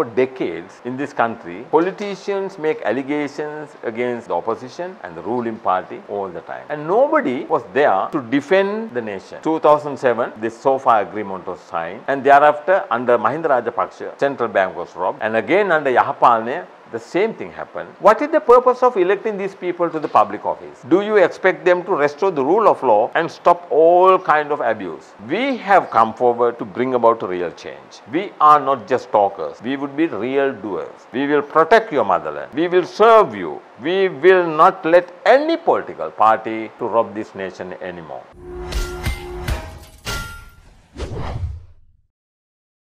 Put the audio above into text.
For decades in this country, politicians make allegations against the opposition and the ruling party all the time. And nobody was there to defend the nation. 2007, this SOFA agreement was signed and thereafter under Mahinda Rajapaksa, central bank was robbed and again under Yahapalana, the same thing happened. What is the purpose of electing these people to the public office? Do you expect them to restore the rule of law and stop all kind of abuse? We have come forward to bring about real change. We are not just talkers. We would be real doers. We will protect your motherland. We will serve you. We will not let any political party to rob this nation anymore.